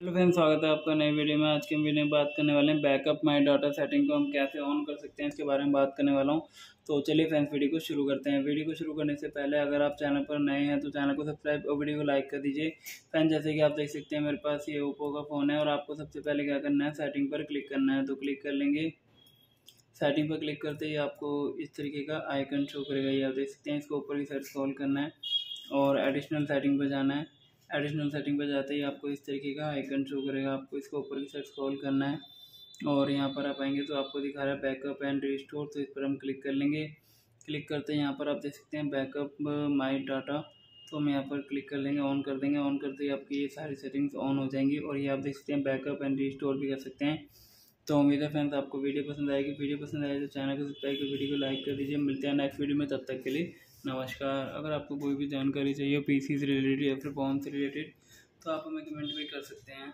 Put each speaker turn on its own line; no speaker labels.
Hello friends, स्वागत है आपका नई वीडियो में। आज के वीडियो में बात करने वाले हैं बैकअप माई डाटा सेटिंग को हम कैसे ऑन कर सकते हैं, इसके बारे में बात करने वाला हूँ। तो चलिए फ्रेंड्स, वीडियो को शुरू करते हैं। वीडियो को शुरू करने से पहले अगर आप चैनल पर नए हैं तो चैनल को सब्सक्राइब और वीडियो को लाइक कर दीजिए। फ्रेंड जैसे कि आप देख सकते हैं, मेरे पास ये ओप्पो का फ़ोन है और आपको सबसे पहले क्या करना है, सेटिंग पर क्लिक करना है। तो क्लिक कर लेंगे। सेटिंग पर क्लिक करते ही आपको इस तरीके का आइकन शो करेगा। ये आप देख सकते हैं, इसको ऊपर की साइड स्क्रॉल करना है और एडिशनल सेटिंग पर जाना है। एडिशनल सेटिंग पर जाते ही आपको इस तरीके का आइकन शो करेगा। आपको इसको ऊपर की साइड स्क्रॉल करना है और यहाँ पर आप आएँगे तो आपको दिखा रहा है बैकअप एंड रिस्टोर तो इस पर हम क्लिक कर लेंगे। क्लिक करते हैं यहाँ पर आप देख सकते हैं बैकअप माई डाटा तो हम यहाँ पर क्लिक कर लेंगे ऑन कर देंगे। ऑन करते ही आपकी ये सारी सेटिंग्स ऑन हो जाएँगी और ये आप देख सकते हैं बैकअप एंड रिस्टोर भी कर सकते हैं। तो उम्मीद है फ्रेंड्स आपको वीडियो पसंद आएगी। वीडियो पसंद आए तो चैनल को सब्सक्राइब कर, वीडियो को लाइक कर दीजिए। मिलते हैं नेक्स्ट वीडियो में, तब तक के लिए नमस्कार। अगर आपको कोई भी जानकारी चाहिए पीसी से रिलेटेड या फिर फॉर्म से रिलेटेड तो आप हमें कमेंट भी कर सकते हैं।